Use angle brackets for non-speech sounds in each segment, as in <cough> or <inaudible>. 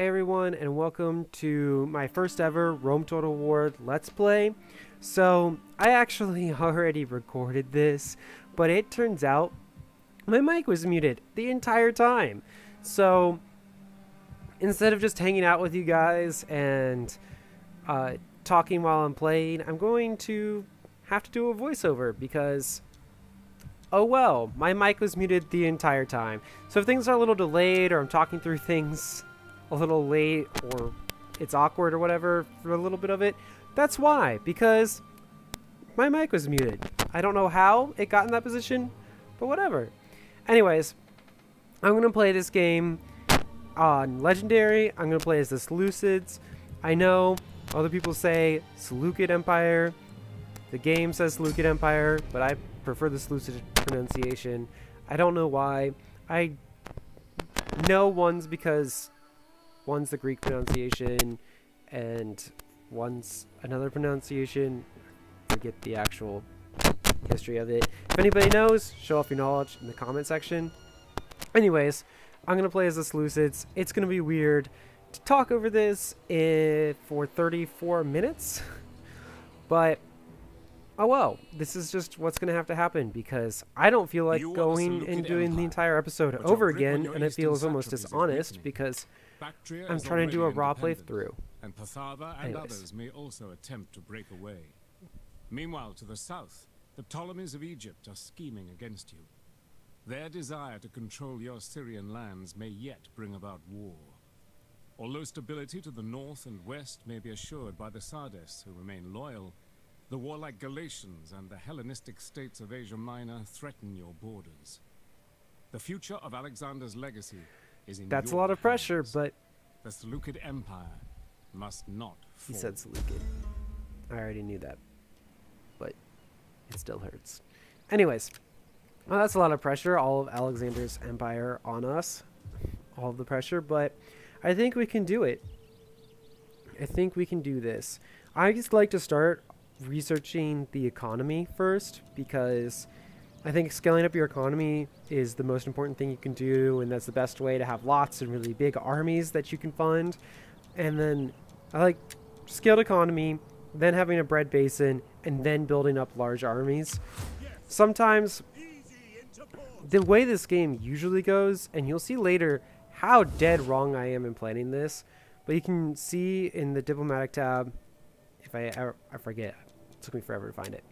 Hey everyone, and welcome to my first ever Rome Total War Let's Play. So, I actually <laughs> already recorded this, but it turns out my mic was muted the entire time. So, instead of just hanging out with you guys and uh, talking while I'm playing, I'm going to have to do a voiceover because oh well, my mic was muted the entire time. So if things are a little delayed or I'm talking through things a little late or it's awkward or whatever for a little bit of it, that's why. Because my mic was muted. I don't know how it got in that position, but whatever. Anyways, I'm going to play this game on Legendary. I'm going to play as the Seleucids. I know other people say Seleucid Empire. The game says Seleucid Empire, but I prefer the Seleucid pronunciation. I don't know why. I know one's because one's the Greek pronunciation and one's another pronunciation. Forget the actual history of it. If anybody knows, show off your knowledge in the comment section. Anyways, I'm going to play as the Seleucids. It's going to be weird to talk over this for 34 minutes, <laughs> but oh well, this is just what's going to have to happen because I don't feel like you going and doing Empire, the entire episode over again, and it feels almost dishonest because Bactria I'm trying to do a raw playthrough. And Parthava and Anyways. others may also attempt to break away. Meanwhile, to the south, the Ptolemies of Egypt are scheming against you. Their desire to control your Syrian lands may yet bring about war. Although stability to the north and west may be assured by the Sardes, who remain loyal, the warlike Galatians and the Hellenistic states of Asia Minor threaten your borders. The future of Alexander's legacy That's a lot of pressure, but... The Seleucid Empire must not fall. He said Seleucid. I already knew that. But it still hurts. Anyways, well, that's a lot of pressure, all of Alexander's empire on us. All of the pressure, but I think we can do it. I think we can do this. I just like to start researching the economy first because I think scaling up your economy is the most important thing you can do, and that's the best way to have lots and really big armies that you can fund. And then I like scaled economy, then having a bread basin, and then building up large armies. Sometimes the way this game usually goes, and you'll see later how dead wrong I am in planning this, but you can see in the diplomatic tab, if I, I, I forget, it took me forever to find it.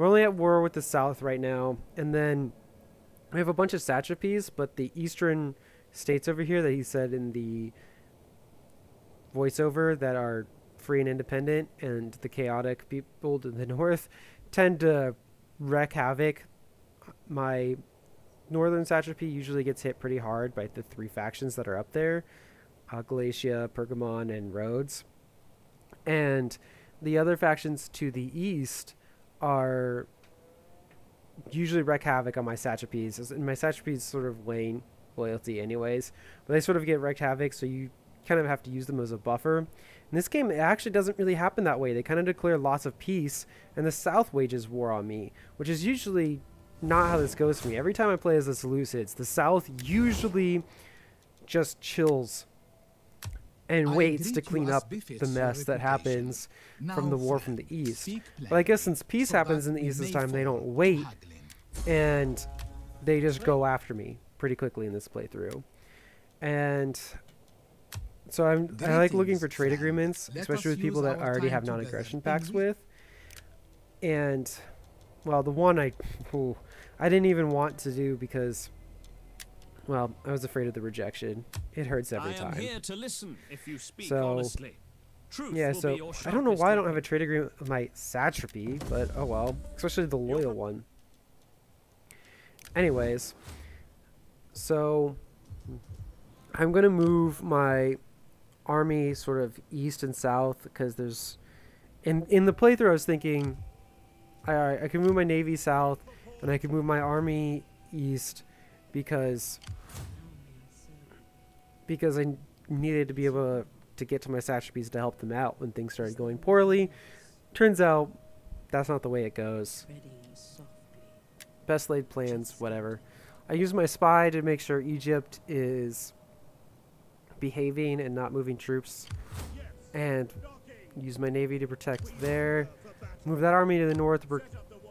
We're only at war with the south right now, and then we have a bunch of satrapies, but the eastern states over here that he said in the voiceover that are free and independent, and the chaotic people to the <laughs> north tend to wreak havoc. My northern satrapy usually gets hit pretty hard by the three factions that are up there uh, Galatia, Pergamon, and Rhodes. And the other factions to the east are usually wreak havoc on my satrapies. And my satrapies sort of wane loyalty anyways. But they sort of get wreaked havoc, so you kind of have to use them as a buffer. In this game, it actually doesn't really happen that way. They kind of declare lots of peace, and the South wages war on me, which is usually not how this goes for me. Every time I play as the Seleucids, the South usually just chills and waits to clean up the mess that happens from the war from the east. But I guess since peace happens in the east this time, they don't wait, and they just go after me pretty quickly in this playthrough. And so I'm I like looking for trade agreements, especially with people that I already have non-aggression pacts with. And well, the one I <laughs> ooh, I didn't even want to do because well, I was afraid of the rejection. It hurts every time. so, honestly. Truth yeah, so I don't know why I don't have a trade agreement with my satrapy, but oh well. Especially the loyal one. Anyways, so I'm going to move my army sort of east and south because there's in in the playthrough I was thinking I I can move my navy south and I can move my army east because because I needed to be able to get to my satrapies to help them out when things started going poorly. Turns out that's not the way it goes. Best laid plans, whatever. I use my spy to make sure Egypt is behaving and not moving troops. And use my navy to protect there. Move that army to the north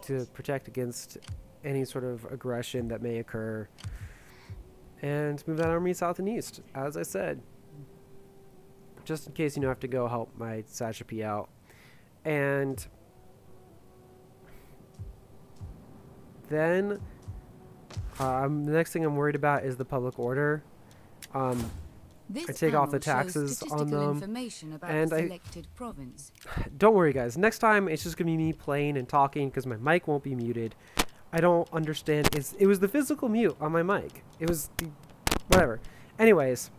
to protect against any sort of aggression that may occur. And move that army south and east, as I said. Just in case you know I have to go help my Sasha satrapy out. And then um, the next thing I'm worried about is the public order. Um, I take off the taxes on them, and I province. <sighs> don't worry, guys. Next time it's just gonna be me playing and talking because my mic won't be muted. I don't understand. It's, it was the physical mute on my mic. It was the, whatever. Anyways,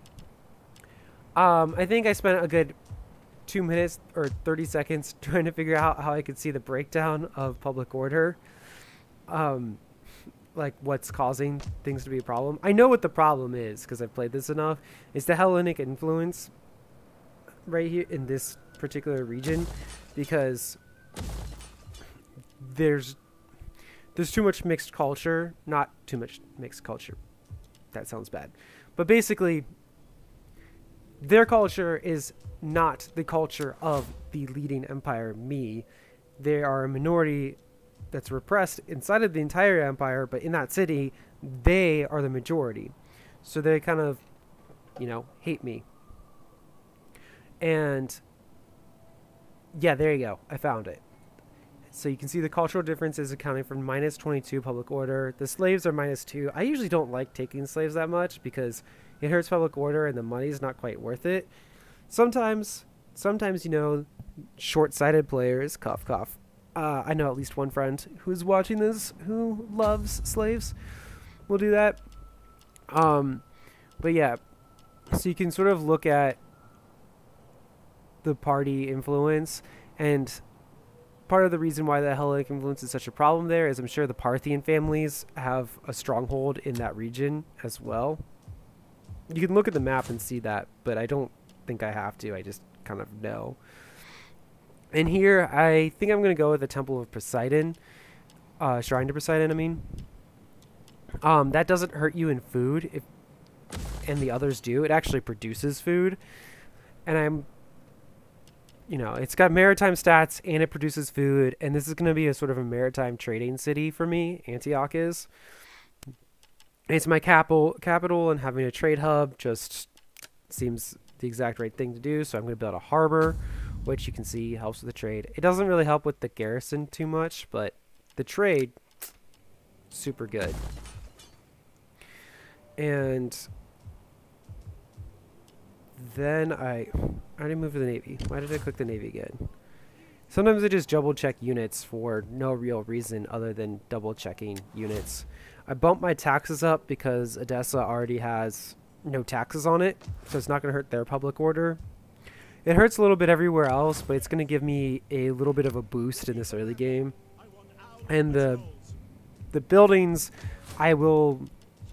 um, I think I spent a good two minutes or 30 seconds <laughs> trying to figure out how I could see the breakdown of public order. Um, like what's causing things to be a problem. I know what the problem is because I've played this enough. It's the Hellenic influence right here in this particular region because there's there's too much mixed culture, not too much mixed culture. That sounds bad. But basically their culture is not the culture of the leading empire, me. They are a minority that's repressed inside of the entire empire, but in that city, they are the majority. So they kind of, you know, hate me. And yeah, there you go. I found it. So you can see the cultural differences accounting for minus 22 public order. The slaves are minus 2. I usually don't like taking slaves that much because it hurts public order and the money's not quite worth it. Sometimes, sometimes, you know, short-sighted players, cough, cough, uh, I know at least one friend who's watching this who loves slaves. We'll do that. Um, but yeah, so you can sort of look at the party influence and part of the reason why the Hellenic influence is such a problem there is I'm sure the Parthian families have a stronghold in that region as well. You can look at the map and see that, but I don't think I have to. I just kind of know. And here, I think I'm going to go with the Temple of Poseidon. Uh, Shrine to Poseidon, I mean. Um, that doesn't hurt you in food, if, and the others do. It actually produces food. And I'm, you know, it's got maritime stats, and it produces food, and this is going to be a sort of a maritime trading city for me, Antioch is. It's my capital, capital, and having a trade hub just seems the exact right thing to do, so I'm going to build a harbor which you can see helps with the trade. It doesn't really help with the garrison too much, but the trade, super good. And then I, I already moved to the Navy. Why did I click the Navy again? Sometimes I just double check units for no real reason other than double checking units. I bumped my taxes up because Edessa already has no taxes on it, so it's not going to hurt their public order. It hurts a little bit everywhere else, but it's going to give me a little bit of a boost in this early game. And the the buildings I will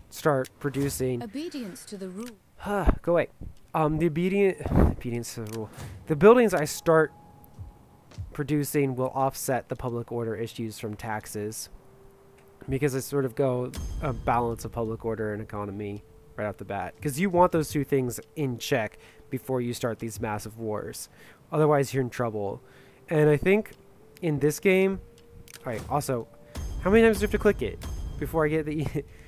start producing. Obedience to the rule. Huh, <sighs> go away. Um, the obedient obedience to the rule. The buildings I start producing will offset the public order issues from taxes because I sort of go a balance of public order and economy right off the bat because you want those two things in check before you start these massive wars. Otherwise, you're in trouble. And I think in this game, all right. Also, how many times do I have to click it before I get the? <laughs>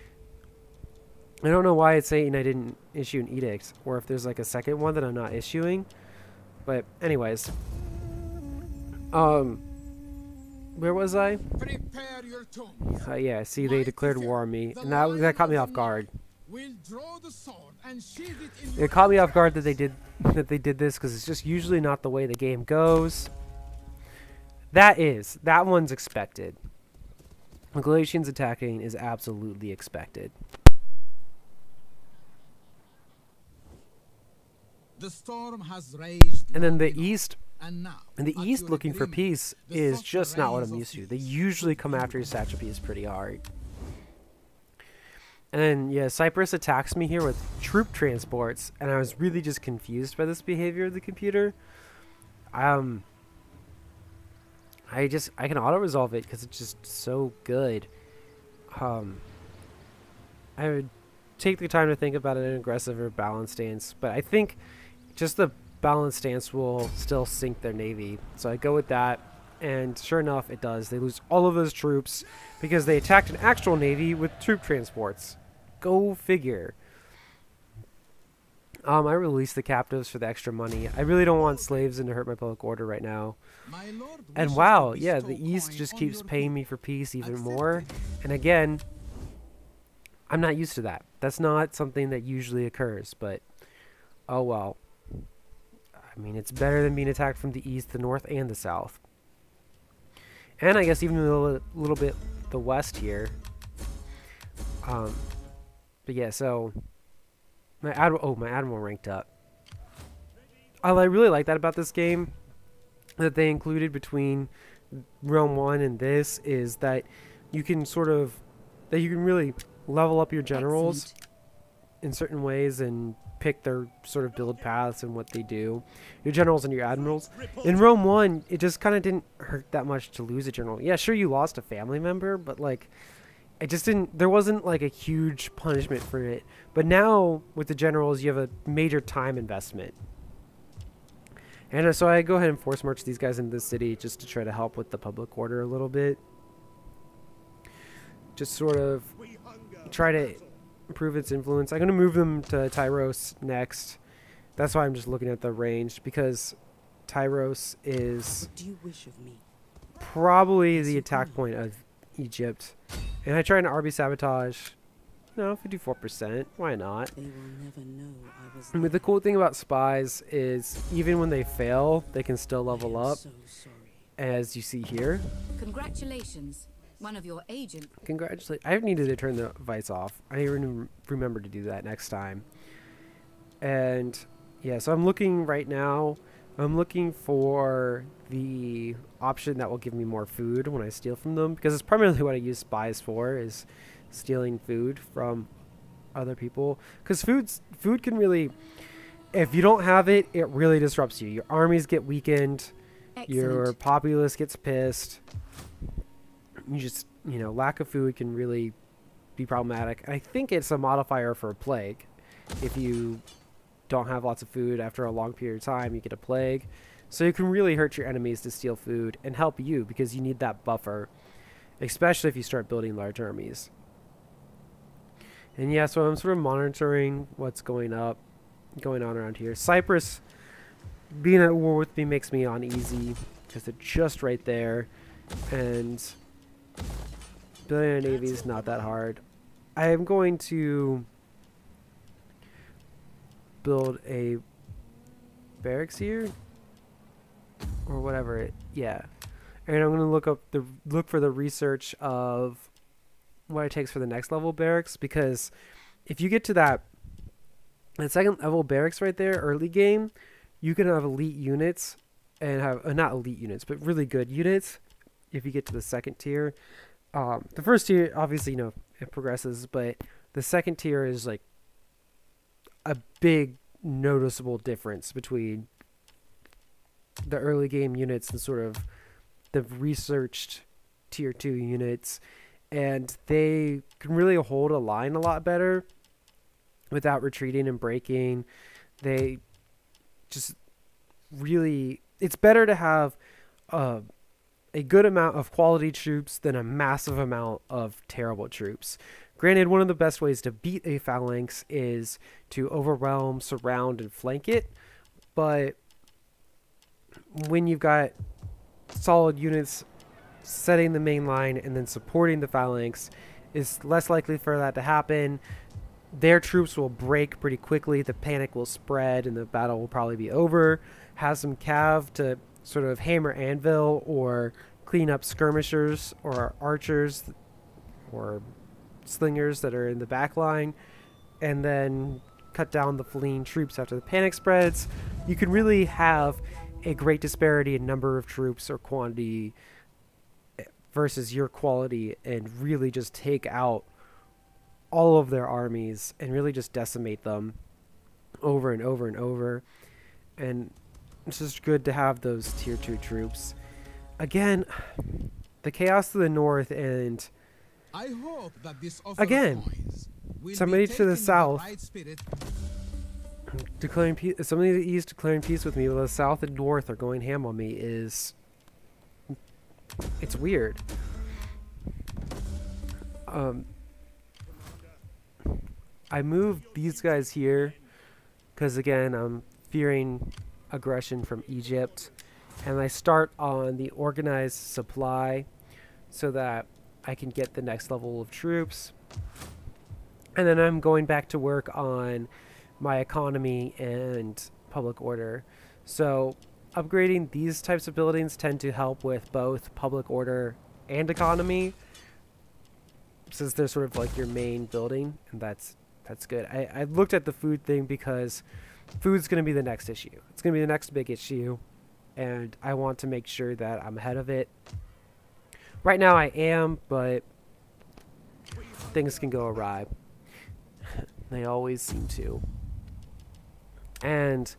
I don't know why it's saying I didn't issue an edict, or if there's like a second one that I'm not issuing. But anyways, um, where was I? Uh, yeah, see, they declared war on me, and that that caught me off guard. It caught me off guard that they did that they did this because it's just usually not the way the game goes. That is that one's expected. The Galatians attacking is absolutely expected. The storm has raged. And then the east and now, and the east looking for peace is just not what I'm used to. They usually come after your satrapies pretty hard. And then, yeah, Cyprus attacks me here with troop transports, and I was really just confused by this behavior of the computer. Um, I just, I can auto-resolve it because it's just so good. Um, I would take the time to think about an aggressive or balanced stance, but I think just the balanced stance will still sink their navy. So I go with that, and sure enough, it does. They lose all of those troops because they attacked an actual navy with troop transports. Go figure. Um, I release the captives for the extra money. I really don't want slaves in to hurt my public order right now. And wow, yeah, the East just keeps paying me for peace even more. And again, I'm not used to that. That's not something that usually occurs, but oh well. I mean, it's better than being attacked from the east, the north, and the south. And I guess even a little, bit the west here. Um, but yeah, so my admiral. Oh, my admiral ranked up. All I really like that about this game that they included between Rome One and this is that you can sort of that you can really level up your generals in certain ways and pick their sort of build paths and what they do. Your generals and your admirals. In Rome 1, it just kind of didn't hurt that much to lose a general. Yeah, sure you lost a family member, but like it just didn't there wasn't like a huge punishment for it. But now with the generals, you have a major time investment. And uh, so I go ahead and force march these guys into the city just to try to help with the public order a little bit. Just sort of try to improve its influence. I'm going to move them to Tyros next. That's why I'm just looking at the range because Tyros is probably the attack point of Egypt. And I try an RB sabotage. No, 54%. Why not? And the cool thing about spies is even when they fail, they can still level up. So as you see here. Congratulations. One of your agents. Congratulations. I needed to turn the vice off. I even remember to do that next time. And yeah, so I'm looking right now. I'm looking for the option that will give me more food when I steal from them because it's primarily what I use spies for is stealing food from other people because food's food can really if you don't have it it really disrupts you your armies get weakened Excellent. your populace gets pissed you just you know lack of food can really be problematic. I think it's a modifier for a plague. If you don't have lots of food after a long period of time, you get a plague. So you can really hurt your enemies to steal food and help you because you need that buffer, especially if you start building large armies. And yeah, so I'm sort of monitoring what's going up, going on around here. Cyprus being at war with me makes me uneasy because they're just right there, and Billionaire Navy is not that hard. I am going to build a barracks here or whatever it yeah. And i'm going to look up the look for the research of what it takes for the next level barracks because if you get to that that second level barracks right there early game you can have elite units and have uh, not elite units but really good units if you get to the second tier. Um, the first tier, obviously, you know, it progresses, but the second tier is like a big noticeable difference between the early game units and sort of the researched tier 2 units and they can really hold a line a lot better without retreating and breaking they just really it's better to have uh, a good amount of quality troops than a massive amount of terrible troops. Granted, one of the best ways to beat a phalanx is to overwhelm, surround, and flank it, but when you've got solid units setting the main line and then supporting the phalanx, is less likely for that to happen. Their troops will break pretty quickly, the panic will spread, and the battle will probably be over. Has some cav to sort of hammer anvil or clean up skirmishers or archers or slingers that are in the back line and then cut down the fleeing troops after the panic spreads. You can really have a great disparity in number of troops or quantity versus your quality and really just take out all of their armies and really just decimate them over and over and over. And it's just good to have those tier 2 troops. Again, the chaos to the north and I hope that this again, somebody to the south declaring peace. Somebody to the east declaring peace with me, while the south and north are going ham on me. Is it's weird. Um, I moved these guys here because again I'm fearing aggression from Egypt, and I start on the organized supply so that I can get the next level of troops. And then I'm going back to work on my economy and public order. So upgrading these types of buildings tend to help with both public order and economy since they're sort of like your main building and that's that's good. I, I looked at the food thing because food's going to be the next issue. It's going to be the next big issue and I want to make sure that I'm ahead of it. Right now I am, but things can go awry. <laughs> they always seem to. And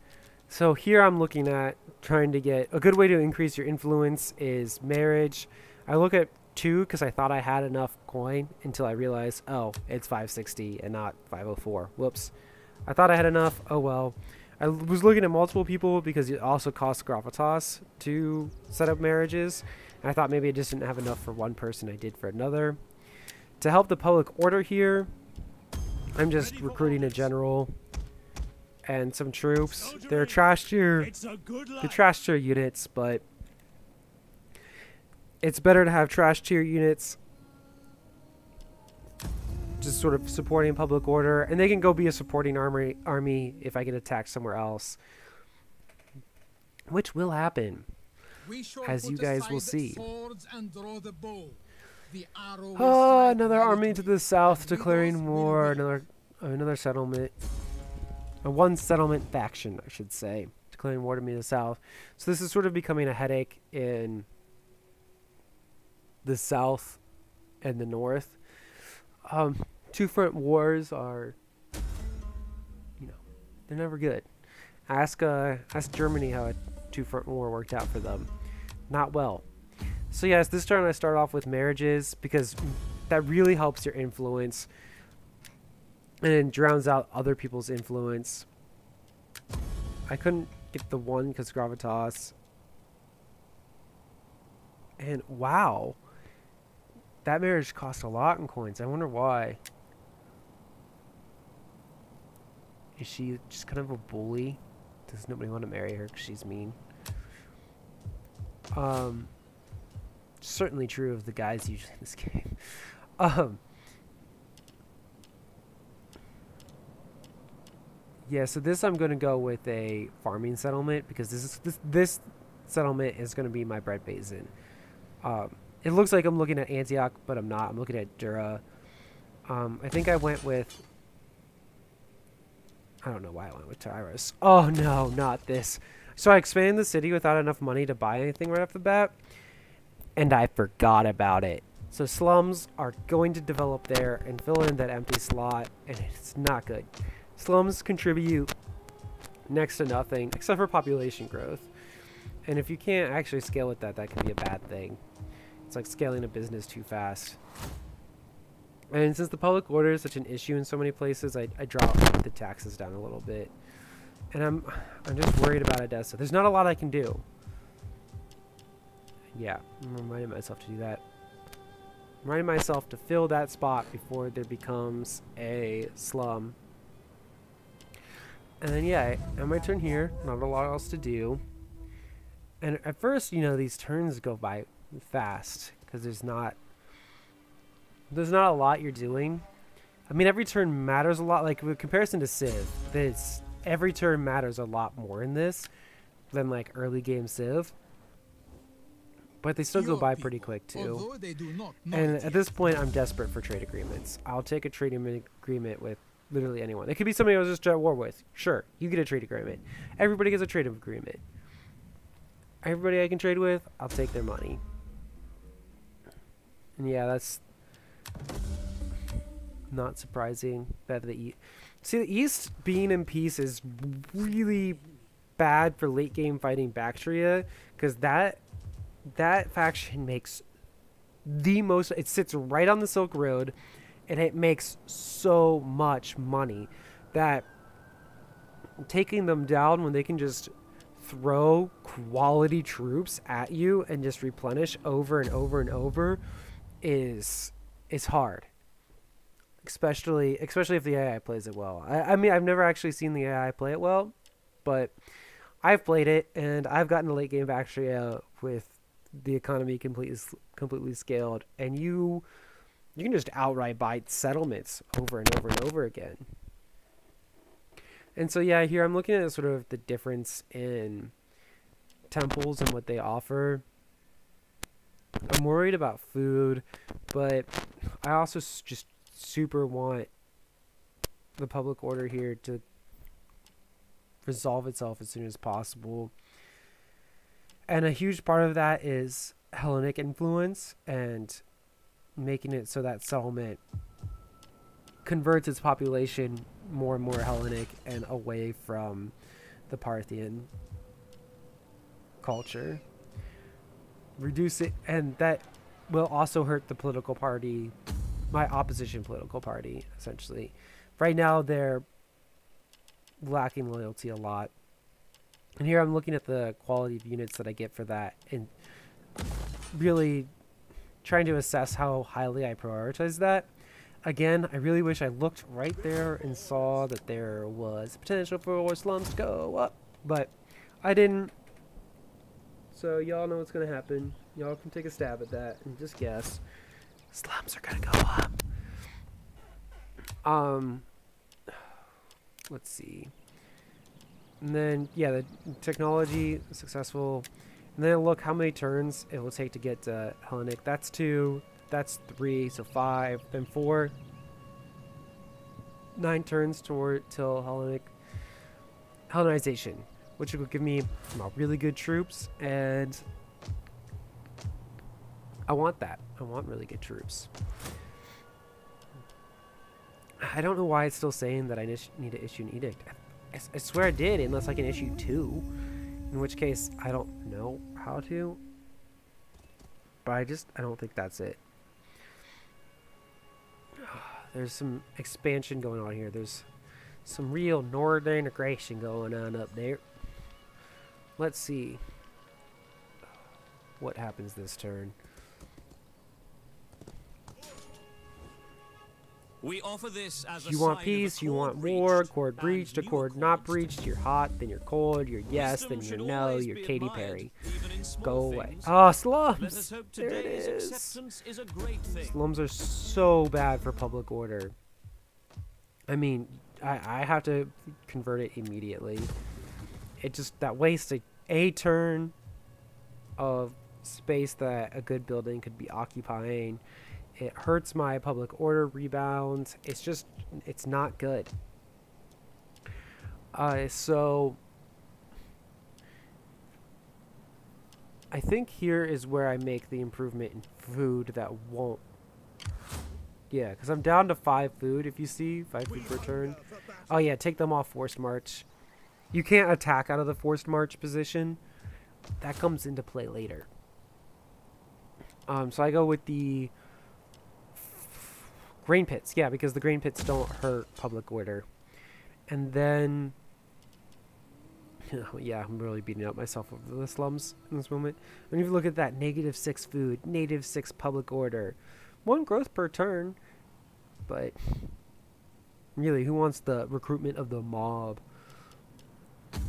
so here I'm looking at trying to get a good way to increase your influence is marriage. I look at two because I thought I had enough coin until I realized, oh, it's 560 and not 504. Whoops. I thought I had enough. Oh well. I was looking at multiple people because it also costs gravitas to set up marriages. And I thought maybe I just didn't have enough for one person. I did for another. To help the public order here, I'm just recruiting a general and some troops. They're trash tier, the trash tier units, but it's better to have trash tier units just sort of supporting public order, and they can go be a supporting army army if I get attacked somewhere else, which will happen, as you guys will see. Oh, another army to the south declaring war. Another another settlement a one settlement faction, I should say, declaring war to me to the south. So this is sort of becoming a headache in the south and the north. Um, two front wars are, you know, they're never good. Ask uh, ask Germany how a two front war worked out for them. Not well. So yes, this turn I start off with marriages because that really helps your influence and drowns out other people's influence. I couldn't get the one because gravitas. And wow, that marriage cost a lot in coins. I wonder why. Is she just kind of a bully? Does nobody want to marry her because she's mean? Um, certainly true of the guys usually <laughs> in this game. Um, Yeah, so this I'm going to go with a farming settlement because this is this this settlement is going to be my bread basin. Um, it looks like I'm looking at Antioch, but I'm not. I'm looking at Dura. Um, I think I went with. I don't know why I went with Tyros. Oh no, not this. So I expanded the city without enough money to buy anything right off the bat, and I forgot about it. So slums are going to develop there and fill in that empty slot, and it's not good. Slums contribute next to nothing except for population growth. And if you can't actually scale with that, that can be a bad thing. It's like scaling a business too fast. And since the public order is such an issue in so many places, I, I drop the taxes down a little bit. And I'm I'm just worried about Edessa. There's not a lot I can do. Yeah, I'm reminding myself to do that. I'm reminding myself to fill that spot before there becomes a slum. And then, yeah, I, on my turn here, not a lot else to do. And at first, you know, these turns go by fast because there's not there's not a lot you're doing. I mean, every turn matters a lot. Like with comparison to Civ, this every turn matters a lot more in this than like early game Civ. But they still go by pretty quick too. And at this point, I'm desperate for trade agreements. I'll take a trade agreement with literally anyone. It could be somebody I was just at war with. Sure, you get a trade agreement. Everybody gets a trade agreement. Everybody I can trade with, I'll take their money. And yeah, that's not surprising. That the East, see the East being in peace is really bad for late game fighting Bactria because that that faction makes the most. It sits right on the Silk Road and it makes so much money that taking them down when they can just throw quality troops at you and just replenish over and over and over is is hard especially especially if the AI plays it well. I, I mean, I've never actually seen the AI play it well, but I've played it and I've gotten a late game Bactria with the economy completely completely scaled, and you you can just outright buy settlements over and over and over again. And so yeah, here I'm looking at sort of the difference in temples and what they offer. I'm worried about food, but I also just super want the public order here to resolve itself as soon as possible. And a huge part of that is Hellenic influence and making it so that settlement converts its population more and more Hellenic and away from the Parthian culture. Reduce it, and that will also hurt the political party my opposition political party, essentially. Right now, they're lacking loyalty a lot. And here I'm looking at the quality of units that I get for that and really trying to assess how highly I prioritize that. Again, I really wish I looked right there and saw that there was potential for slums to go up, but I didn't. So y'all know what's to happen. Y'all can take a stab at that and just guess slums are gonna go up. Um, let's see. And then, yeah, the technology successful. And then look how many turns it will take to get to Hellenic. That's two. That's three. So five. Then four. Nine turns toward till Hellenic. Hellenization, which will give me really good troops and I want that. I want really good troops. I don't know why it's still saying that I need to issue an edict. I, I swear I did, unless I can issue two. In which case, I don't know how to. But I just, I don't think that's it. <sighs> There's some expansion going on here. There's some real northern integration going on up there. Let's see what happens this turn. We offer this as you want peace, you want war, accord breached, accord not breached, you're hot, then you're cold, you're yes, then you're no, you're Katy Perry. Go away. Oh, slums! There it is. is slums are so bad for public order. I mean, I, I have to convert it immediately. It just, that wastes a, a turn of space that a good building could be occupying it hurts my public order rebounds. It's just, it's not good. Uh, so I think here is where I make the improvement in food that won't. Yeah, because I'm down to five food, if you see. Five food per turn. Oh, yeah, take them off forced march. You can't attack out of the forced march position. That comes into play later. Um, so I go with the Grain pits, yeah, because the grain pits don't hurt public order. And then... <laughs> yeah, I'm really beating up myself over the slums in this moment. When you look at that, negative 6 food, negative 6 public order. One growth per turn, but... Really, who wants the recruitment of the mob?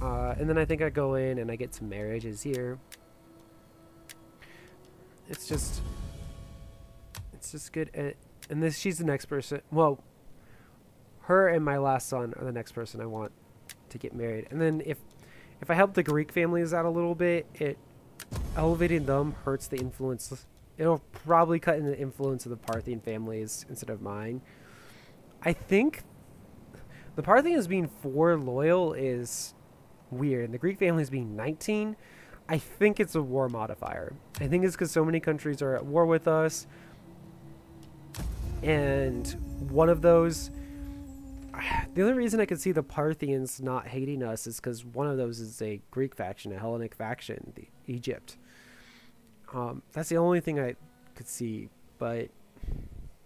Uh, and then I think I go in and I get some marriages here. It's just... It's just good and this she's the next person. Well, her and my last son are the next person I want to get married. And then if if I help the Greek families out a little bit, it elevating them hurts the influence. It'll probably cut in the influence of the Parthian families instead of mine. I think the Parthians being four loyal is weird. And the Greek families being 19, I think it's a war modifier. I think it's because so many countries are at war with us and one of those <sighs> the only reason I could see the Parthians not hating us is because one of those is a Greek faction, a Hellenic faction, the Egypt. Um, that's the only thing I could see, but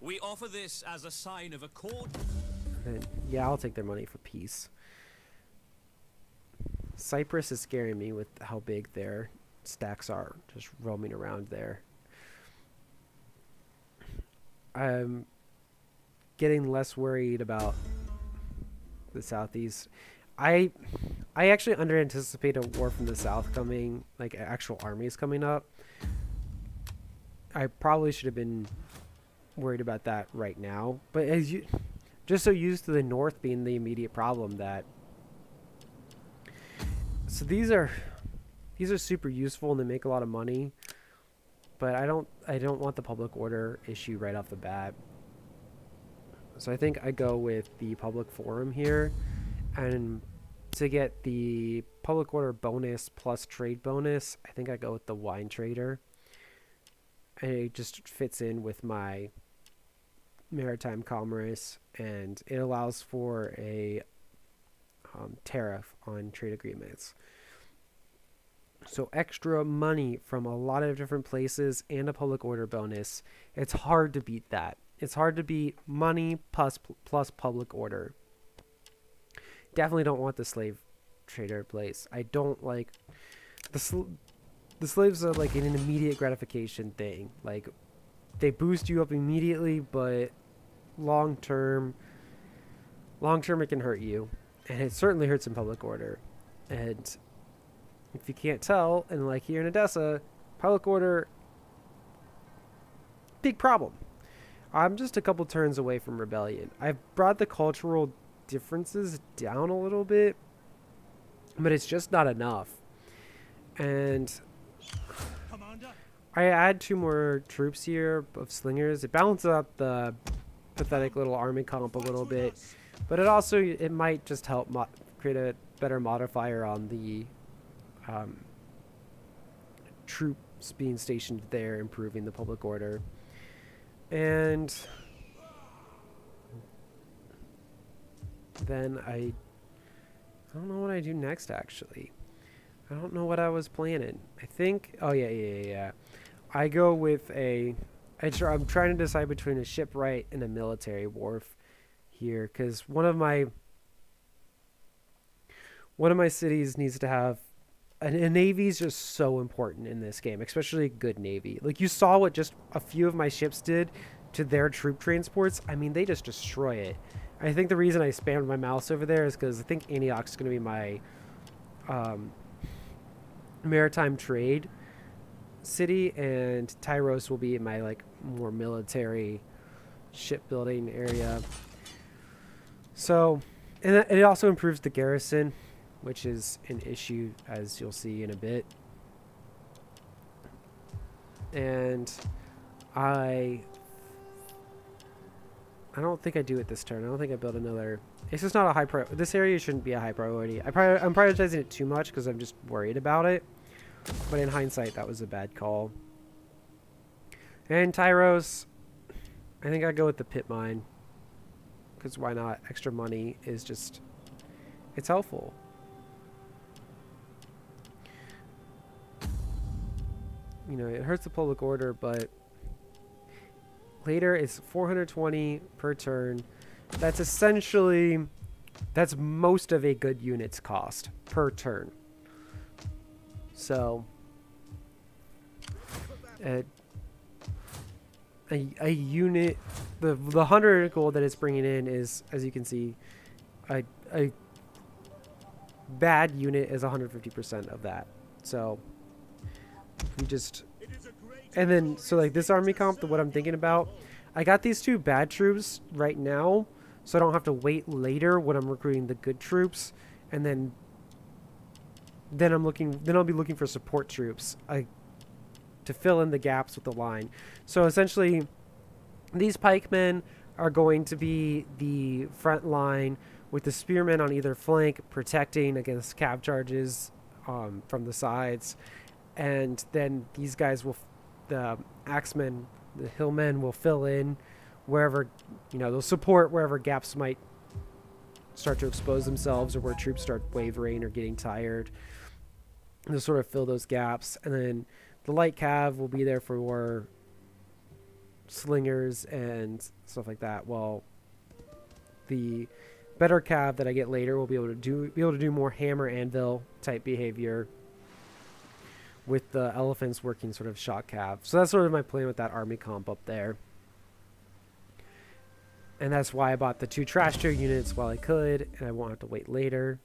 We offer this as a sign of accord. And yeah, I'll take their money for peace. Cyprus is scaring me with how big their stacks are, just roaming around there. I'm getting less worried about the southeast. I I actually under anticipate a war from the south coming, like actual armies coming up. I probably should have been worried about that right now, but as you just so used to the north being the immediate problem that so these are these are super useful and they make a lot of money but I don't I don't want the public order issue right off the bat. So I think I go with the public forum here and to get the public order bonus plus trade bonus I think I go with the wine trader. And it just fits in with my maritime commerce and it allows for a um, tariff on trade agreements. So extra money from a lot of different places and a public order bonus. It's hard to beat that. It's hard to beat money plus plus public order. Definitely don't want the slave trader place. I don't like the sl the slaves are like an immediate gratification thing. Like they boost you up immediately, but long term, long term it can hurt you, and it certainly hurts in public order. And if you can't tell, and like here in Edessa, public order, big problem. I'm just a couple turns away from rebellion. I've brought the cultural differences down a little bit, but it's just not enough. And I add two more troops here of slingers. It balances out the pathetic little army comp a little bit, but it also it might just help create a better modifier on the um, troops being stationed there, improving the public order, and then I I don't know what I do next actually. I don't know what I was planning. I think oh yeah yeah yeah yeah. I go with a I try, I'm trying to decide between a shipwright and a military wharf here because one of my one of my cities needs to have a, navy is just so important in this game, especially a good navy. Like you saw what just a few of my ships did to their troop transports. I mean, they just destroy it. I think the reason I spammed my mouse over there is because I think Antioch is going to be my um, maritime trade city, and Tyros will be my like more military shipbuilding area. So, and it also improves the garrison, which is an issue as you'll see in a bit. And I I don't think I do it this turn. I don't think I build another. It's just not a high pro. This area shouldn't be a high priority. I I'm prioritizing it too much because I'm just worried about it. But in hindsight, that was a bad call. And Tyros, I think I'd go with the pit mine. Because why not? Extra money is just, it's helpful. You know, it hurts the public order, but later it's 420 per turn. That's essentially, that's most of a good unit's cost per turn. So, a, a, a unit, the the hundred gold that it's bringing in is, as you can see, a a bad unit is 150% of that. So, we just, and then so like this army comp, what I'm thinking about, I got these two bad troops right now, so I don't have to wait later when I'm recruiting the good troops, and then then I'm looking then I'll be looking for support troops uh, to fill in the gaps with the line. So essentially these pikemen are going to be the front line with the spearmen on either flank protecting against cav charges um, from the sides and then these guys will the axemen the hillmen will fill in wherever you know they'll support wherever gaps might start to expose themselves or where troops start wavering or getting tired They'll sort of fill those gaps. And then the light cav will be there for slingers and stuff like that. Well, the better cav that I get later will be able to do be able to do more hammer anvil type behavior with the elephants working sort of shock cav. So that's sort of my plan with that army comp up there. And that's why I bought the two trash tier units while I could, and I won't have to wait later.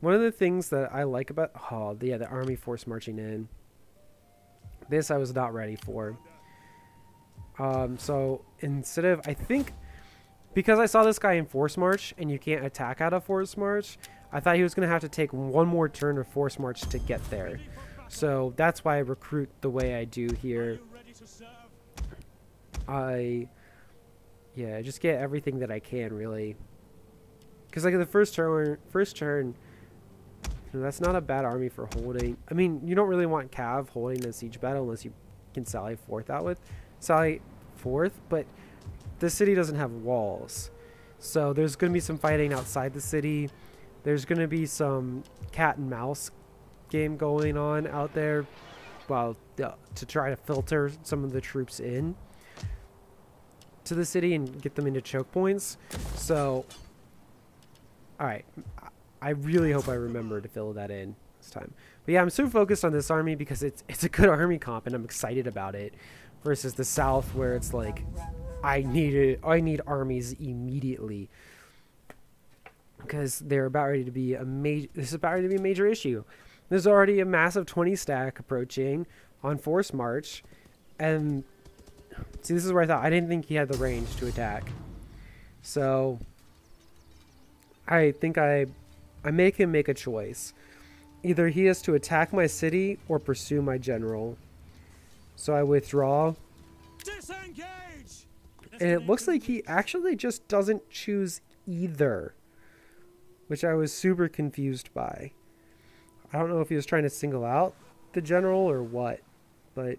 One of the things that I like about oh yeah the army force marching in. This I was not ready for. Um, so instead of I think because I saw this guy in force march and you can't attack out of force march, I thought he was gonna have to take one more turn of force march to get there. So that's why I recruit the way I do here. I yeah, just get everything that I can really. Because like the first turn, first turn, that's not a bad army for holding. I mean, you don't really want Cav holding a siege battle unless you can sally forth out with sally forth, but the city doesn't have walls. So there's going to be some fighting outside the city. There's going to be some cat and mouse game going on out there well to try to filter some of the troops in to the city and get them into choke points. So all right, I really hope I remember to fill that in this time. But yeah, I'm so focused on this army because it's it's a good <laughs> army comp and I'm excited about it. Versus the South where it's like, I need it, I need armies immediately because they're about ready to be a major. This is about ready to be a major issue. There's already a massive 20 stack approaching on force march, and see, this is where I thought I didn't think he had the range to attack. So I think I I make him make a choice. Either he has to attack my city or pursue my general. So I withdraw. Disengage! And it looks like he actually just doesn't choose either. Which I was super confused by. I don't know if he was trying to single out the general or what. But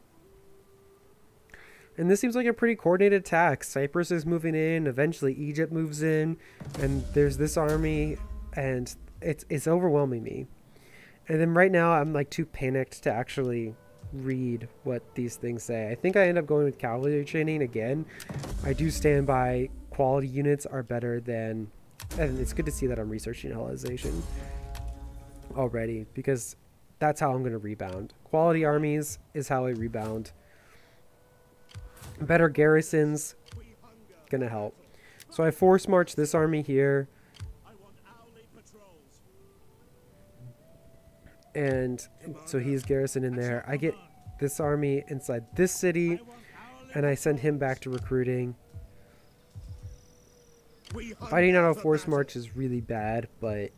and this seems like a pretty coordinated attack. Cyprus is moving in, eventually Egypt moves in, and there's this army, and it's it's overwhelming me. And then right now I'm like too panicked to actually read what these things say. I think I end up going with cavalry training again. I do stand by quality units are better than and it's good to see that I'm researching Hellenization already because that's how I'm going to rebound. Quality armies is how I rebound. Better garrisons going to help. So I force march this army here. And so he's garrison in there. I get this army inside this city, and I send him back to recruiting. Fighting out a force march is really bad, but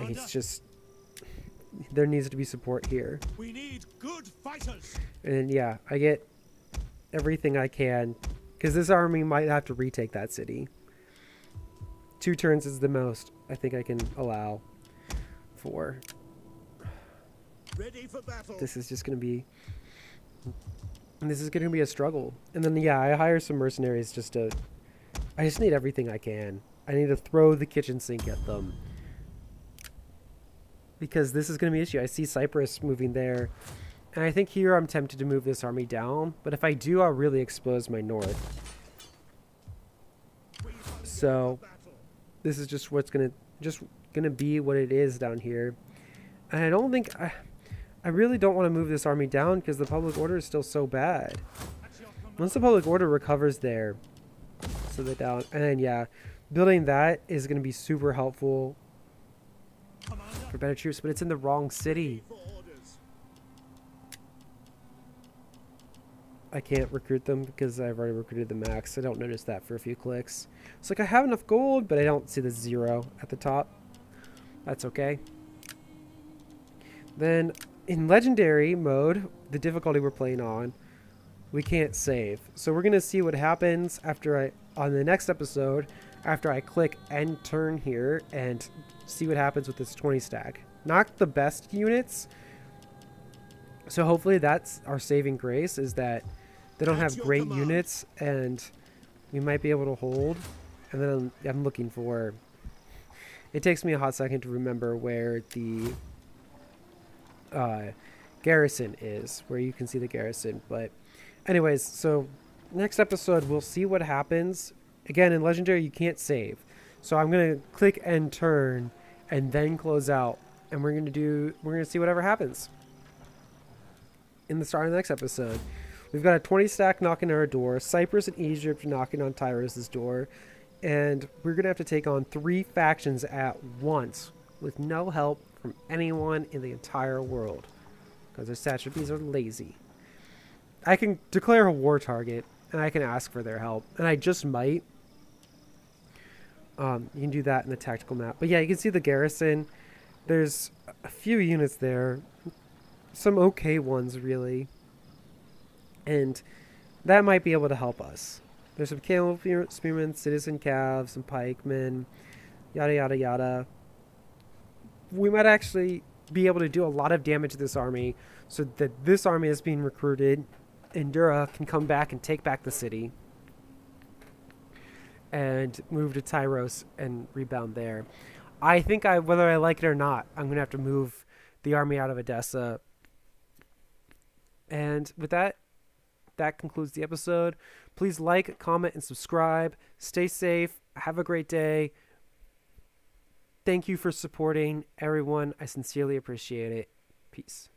it's just there needs to be support here. We need good fighters. And yeah, I get everything I can because this army might have to retake that city. Two turns is the most I think I can allow for this is just to be this is to be a struggle. And then yeah, I hire some mercenaries just to I just need everything I can. I need to throw the kitchen sink at them. Because this is to be an issue. I see Cyprus moving there. And I think here I'm tempted to move this army down. But if I do, I'll really expose my north. So, this is just what's to just to be what it is down here. And I don't think... I, I really don't want to move this army down because the public order is still so bad. Once the public order recovers there, so they're down. And then, yeah, building that is going to be super helpful for better troops, but it's in the wrong city. I can't recruit them because I've already recruited the max. I don't notice that for a few clicks. It's like I have enough gold, but I don't see the zero at the top. That's okay. Then in legendary mode, the difficulty we're playing on, we can't save. So we're going to see what happens after I, on the next episode, after I click end turn here and see what happens with this 20 stack. Not the best units. So hopefully that's our saving grace is that they don't have great units and we might be able to hold. And then I'm, I'm looking for... It takes me a hot second to remember where the uh, garrison is, where you can see the garrison. But, anyways, so next episode we'll see what happens. Again, in Legendary you can't save, so I'm gonna click and turn and then close out, and we're gonna do we're gonna see whatever happens in the start of the next episode. We've got a 20 stack knocking on our door, Cyprus and Egypt knocking on Tyros's door, and we're going to have to take on three factions at once with no help from anyone in the entire world because our satrapies are lazy. I can declare a war target and I can ask for their help, and I just might. Um, you can do that in the tactical map. But yeah, you can see the garrison. There's a few units there some okay ones, really. And that might be able to help us. There's some camel spearmen, citizen cavs, some pikemen, yada yada yada. We might actually be able to do a lot of damage to this army so that this army is being recruited and Dura can come back and take back the city and move to Tyros and rebound there. I think I whether I like it or not, I'm gonna have to move the army out of Edessa and with that, that concludes the episode. Please like, comment, and subscribe. Stay safe. Have a great day. Thank you for supporting everyone. I sincerely appreciate it. Peace.